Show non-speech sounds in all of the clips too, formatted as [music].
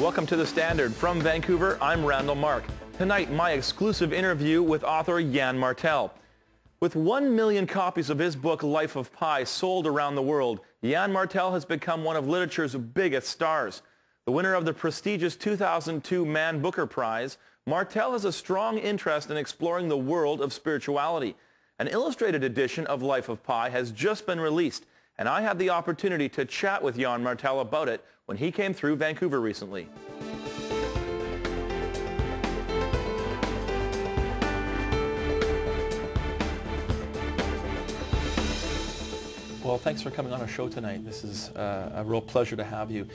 Welcome to The Standard. From Vancouver, I'm Randall Mark. Tonight, my exclusive interview with author Yann Martel. With one million copies of his book, Life of Pi, sold around the world, Yann Martel has become one of literature's biggest stars. The winner of the prestigious 2002 Man Booker Prize, Martel has a strong interest in exploring the world of spirituality. An illustrated edition of Life of Pi has just been released, and I had the opportunity to chat with Yann Martel about it when he came through Vancouver recently. Well, thanks for coming on our show tonight. This is uh, a real pleasure to have you.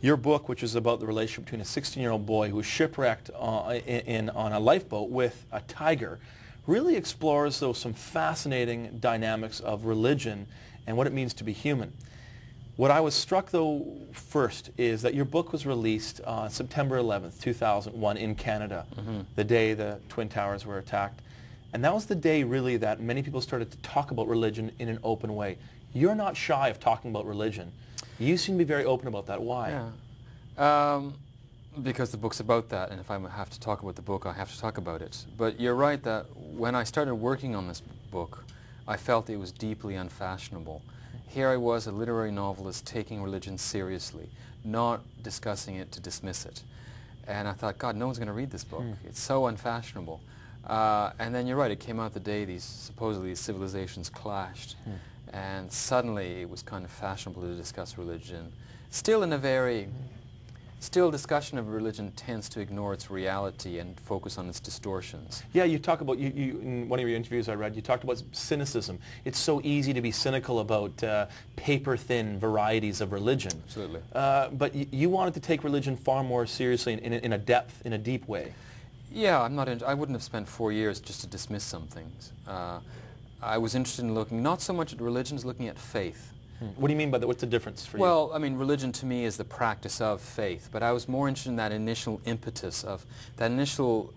Your book, which is about the relationship between a 16-year-old boy who was shipwrecked uh, in, in, on a lifeboat with a tiger, really explores those some fascinating dynamics of religion and what it means to be human. What I was struck, though, first is that your book was released on September 11th, 2001 in Canada, mm-hmm. the day the Twin Towers were attacked. And that was the day, really, that many people started to talk about religion in an open way. You're not shy of talking about religion. You seem to be very open about that. Why? Yeah. Um, because the book's about that, and if I have to talk about the book, I have to talk about it. But you're right that when I started working on this book, I felt it was deeply unfashionable. Here I was, a literary novelist, taking religion seriously, not discussing it to dismiss it. And I thought, God, no one's going to read this book. Mm. It's so unfashionable. Uh, and then you're right, it came out the day these supposedly civilizations clashed. Mm. And suddenly it was kind of fashionable to discuss religion, still in a very Still, discussion of religion tends to ignore its reality and focus on its distortions. Yeah, you talk about, you, you, in one of your interviews I read, you talked about cynicism. It's so easy to be cynical about uh, paper-thin varieties of religion. Absolutely. Uh, but you wanted to take religion far more seriously in, in, in a depth, in a deep way. Yeah, I'm not. I wouldn't have spent four years just to dismiss some things. Uh, I was interested in looking not so much at religion as looking at faith. Hmm. What do you mean by that? What's the difference for well, you? Well, I mean, religion to me is the practice of faith, but I was more interested in that initial impetus of that initial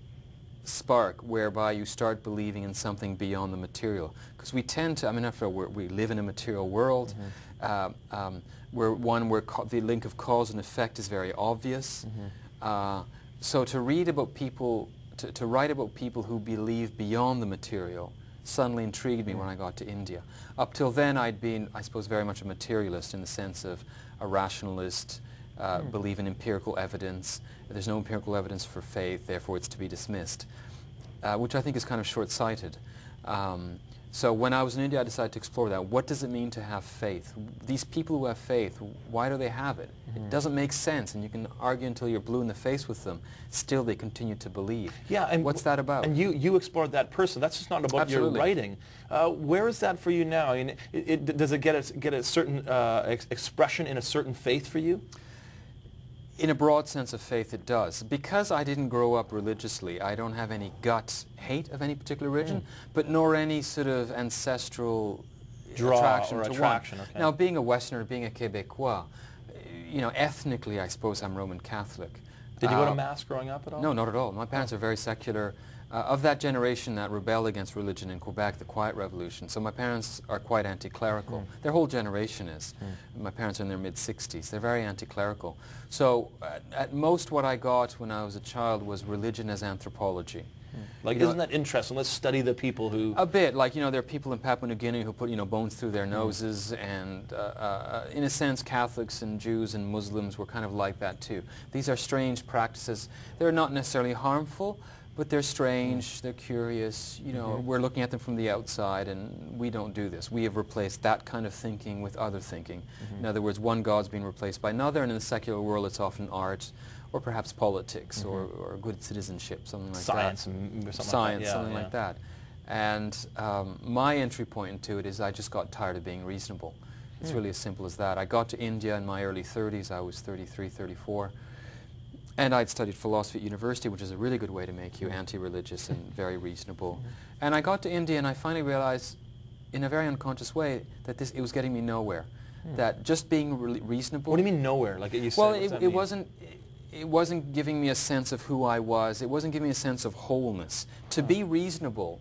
spark whereby you start believing in something beyond the material. Because we tend to, I mean, after all, we live in a material world mm -hmm. uh, um, where one where the link of cause and effect is very obvious. Mm -hmm. uh, so to read about people, to, to write about people who believe beyond the material suddenly intrigued me when I got to India. Up till then, I'd been, I suppose, very much a materialist in the sense of a rationalist, uh, mm. believe in empirical evidence. There's no empirical evidence for faith, therefore it's to be dismissed, uh, which I think is kind of short-sighted. Um, so when I was in India, I decided to explore that. What does it mean to have faith? These people who have faith, why do they have it? Mm -hmm. It mm-hmm. doesn't make sense, and you can argue until you're blue in the face with them. Still, they continue to believe. Yeah, and what's that about? And you you explored that person. That's just not about Absolutely. your writing. Uh, where is that for you now? I mean, it, it, does it get a, get a certain uh, ex expression in a certain faith for you? In a broad sense of faith, it does. Because I didn't grow up religiously, I don't have any gut hate of any particular religion, mm. but nor any sort of ancestral Draw attraction or to attraction. one. Okay. Now, being a Westerner, being a Quebecois, you know, ethnically, I suppose I'm Roman Catholic. Did you go to Mass growing up at all? No, not at all. My parents are very secular uh, of that generation that rebelled against religion in Quebec, the Quiet Revolution. So my parents are quite anti-clerical. Mm. Their whole generation is. Mm. My parents are in their mid-60s. They're very anti-clerical. So uh, at most what I got when I was a child was religion as anthropology. Like, you isn't know, that interesting? Let's study the people who... A bit. Like, you know, there are people in Papua New Guinea who put, you know, bones through their hmm. noses, mm. and uh, uh, in a sense, Catholics and Jews and Muslims were kind of like that, too. These are strange practices. They're not necessarily harmful, but they're strange, they're curious, you know, mm -hmm. we're looking at them from the outside and we don't do this. We have replaced that kind of thinking with other thinking. Mm -hmm. In other words, one God's being replaced by another and in the secular world it's often art or perhaps politics mm -hmm. or, or good citizenship, something like Science that. Something Science, like that. Yeah, something yeah. like that. And um, my entry point into it is I just got tired of being reasonable. It's mm. really as simple as that. I got to India in my early 30s. I was 33, 34. And I'd studied philosophy at university, which is a really good way to make you anti-religious and very reasonable. Mm -hmm. And I got to India and I finally realized, in a very unconscious way, that this, it was getting me nowhere. Hmm. That just being re reasonable... What do you mean nowhere? Like you said, well, it, it wasn't... It wasn't giving me a sense of who I was. It wasn't giving me a sense of wholeness. To be reasonable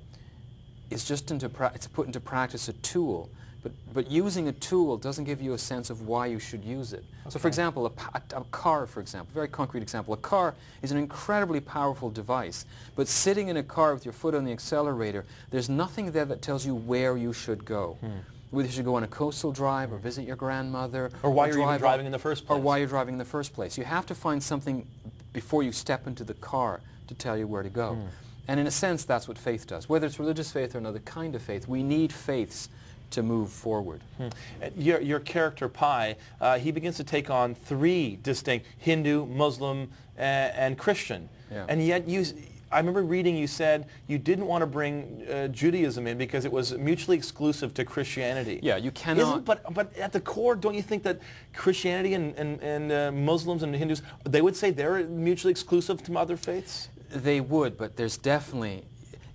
is just into to put into practice a tool But, but using a tool doesn't give you a sense of why you should use it. Okay. So for example, a, a, a, car, for example, very concrete example, a car is an incredibly powerful device. But sitting in a car with your foot on the accelerator, there's nothing there that tells you where you should go. Hmm. Whether you should go on a coastal drive or visit your grandmother. Or why or you're even driving in the first place. Or why you're driving in the first place. You have to find something before you step into the car to tell you where to go. Hmm. And in a sense, that's what faith does. Whether it's religious faith or another kind of faith, we need faiths to move forward. Hmm. Your, your character, Pi, uh, he begins to take on three distinct Hindu, Muslim, and, and Christian. Yeah. And yet you, I remember reading you said you didn't want to bring uh, Judaism in because it was mutually exclusive to Christianity. Yeah, you cannot. Isn't, but, but at the core, don't you think that Christianity and, and, and uh, Muslims and Hindus, they would say they're mutually exclusive to other faiths? They would, but there's definitely,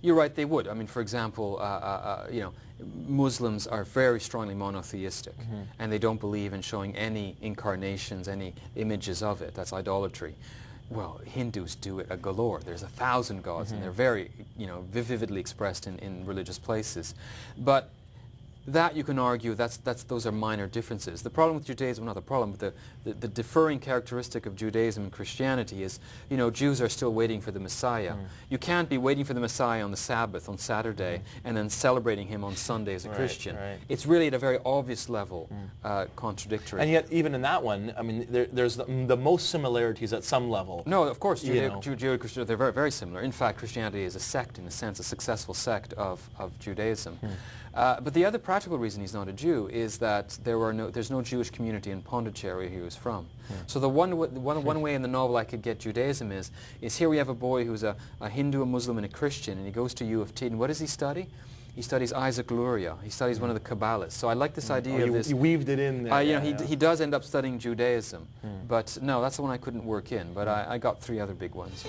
you're right, they would. I mean, for example, uh, uh, uh you know, Muslims are very strongly monotheistic, mm -hmm. and they don't believe in showing any incarnations, any images of it. That's idolatry. Well, Hindus do it a galore. There's a thousand gods, mm -hmm. and mm-hmm. they're very, you know, vividly expressed in, in religious places. But that you can argue that's, that's, those are minor differences. The problem with Judaism, not the problem, but the, the, the, differing characteristic of Judaism and Christianity is, you know, Jews are still waiting for the Messiah. Mm. You can't be waiting for the Messiah on the Sabbath, on Saturday, mm. and then celebrating him on Sunday as a right, Christian. Right. It's really at a very obvious level mm. uh, contradictory. And yet, even in that one, I mean, there, there's the, the, most similarities at some level. No, of course, Judeo, Christian, they're very, very similar. In fact, Christianity is a sect, in a sense, a successful sect of, of Judaism. Hmm. Uh, but the other practical reason he's not a Jew is that there were no, there's no Jewish community in Pondicherry he was from. Yeah. So the one, one, one [laughs] way in the novel I could get Judaism is, is here we have a boy who's a, a Hindu, a Muslim, and a Christian, and he goes to U of T, and what does he study? He studies Isaac Luria. He studies one of the Kabbalists. So I like this idea oh, of this. You weaved it in there. Uh, you know, he, he does end up studying Judaism. Hmm. But no, that's the one I couldn't work in. But I, I got three other big ones.